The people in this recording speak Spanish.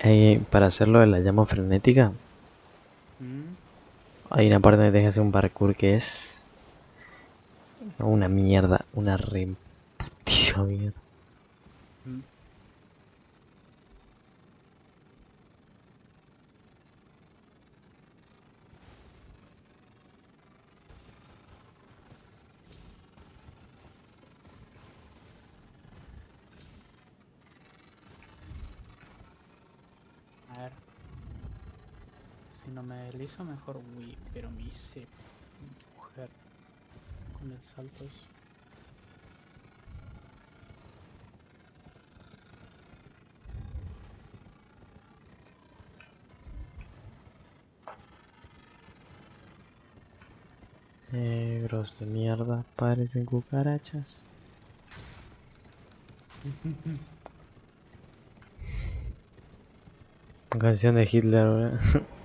Eh, para hacerlo de la llama frenética, ¿Mm? hay una parte donde hacer un parkour que es una mierda, una re mierda. ¿Mm? A ver. Si no me deslizo, mejor Wii. Pero me hice mujer con el saltos. Negros de mierda, parecen cucarachas. Canción de Hitler, ¿verdad?